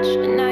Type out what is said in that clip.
much, and I